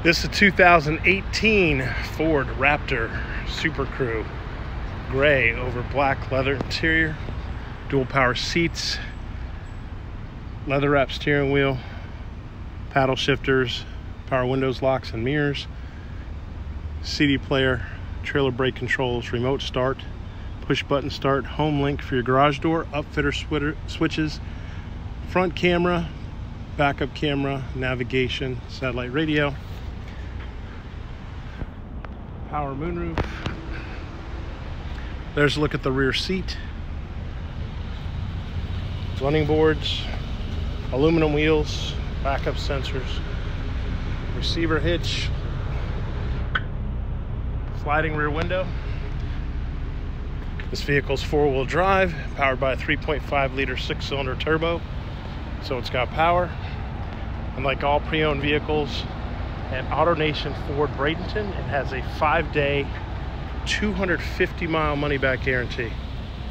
This is a 2018 Ford Raptor Super Crew. Gray over black leather interior, dual power seats, leather wrap steering wheel, paddle shifters, power windows, locks and mirrors, CD player, trailer brake controls, remote start, push button start, home link for your garage door, upfitter switches, front camera, backup camera, navigation, satellite radio, power moonroof. There's a look at the rear seat. Running boards, aluminum wheels, backup sensors, receiver hitch, sliding rear window. This vehicle is four-wheel drive, powered by a 3.5 liter six-cylinder turbo. So it's got power. Unlike all pre-owned vehicles at AutoNation Ford Bradenton, it has a five-day 250 mile money back guarantee.